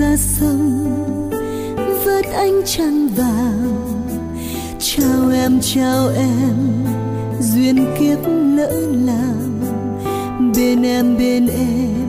ra sông, vớt ánh trăng vàng chào em chào em, duyên kiếp lỡ làng. Bên em bên em.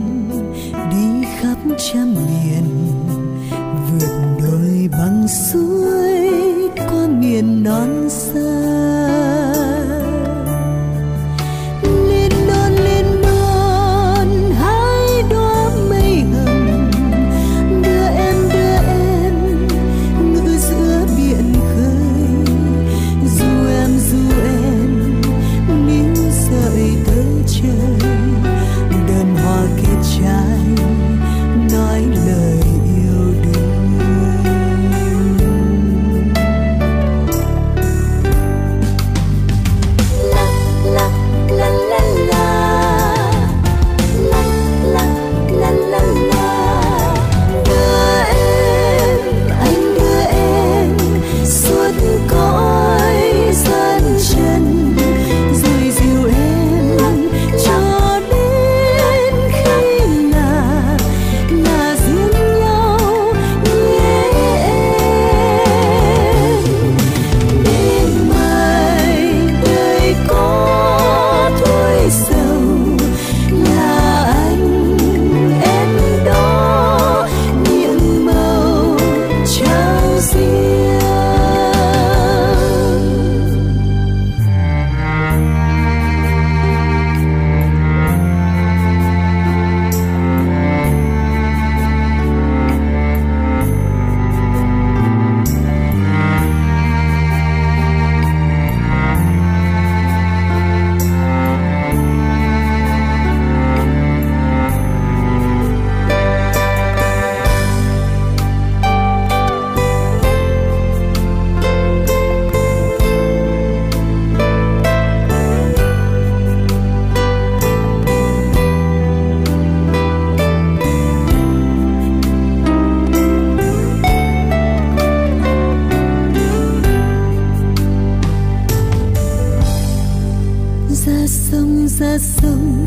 ra sông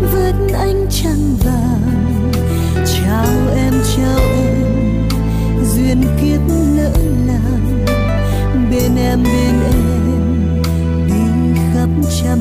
vớt ánh trăng vàng. Chào em chào em, duyên kiếp lỡ làng. Bên em bên em, đi khắp trăm